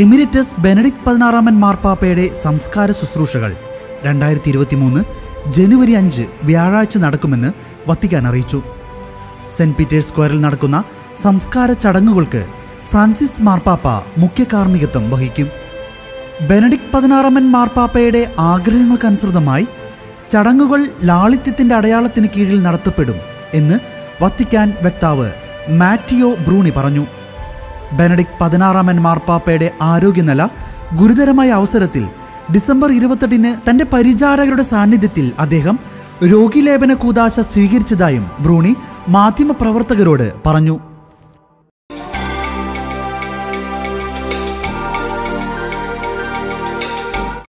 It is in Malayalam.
എമിരറ്റസ് ബെനഡിക്ട് പതിനാറാമൻ മാർപ്പാപ്പയുടെ സംസ്കാര ശുശ്രൂഷകൾ. രണ്ടായിരത്തി ഇരുപത്തി മൂന്ന് ജനുവരി അഞ്ച് വ്യാഴാഴ്ച നടക്കുമെന്ന് വത്തിക്കാൻ അറിയിച്ചു. സെന്റ് പീറ്റേഴ്സ് സ്ക്വയറിൽ നടക്കുന്ന സംസ്കാര ചടങ്ങുകൾക്ക് ഫ്രാൻസിസ് മാർപ്പാപ്പ മുഖ്യ കാർമ്മികത്വം വഹിക്കും. ബെനഡിക്ട് പതിനാറാമൻ മാർപ്പാപ്പയുടെ ആഗ്രഹങ്ങൾക്കനുസൃതമായി ചടങ്ങുകൾ ലാളിത്യത്തിന്റെ അടയാളത്തിന് കീഴിൽ നടത്തപ്പെടും എന്ന് വത്തിക്കാൻ വക്താവ് മാറ്റിയോ ബ്രൂണി പറഞ്ഞു. ബെനഡിക്ട് പതിനാറാമൻ മാർപ്പാപ്പയുടെ ആരോഗ്യനില ഗുരുതരമായ അവസരത്തിൽ ഡിസംബർ ഇരുപത്തെട്ടിന് തന്റെ പരിചാരകരുടെ സാന്നിധ്യത്തിൽ അദ്ദേഹം രോഗിലേപന കൂതാശ സ്വീകരിച്ചതായും ബ്രൂണി മാധ്യമപ്രവർത്തകരോട് പറഞ്ഞു.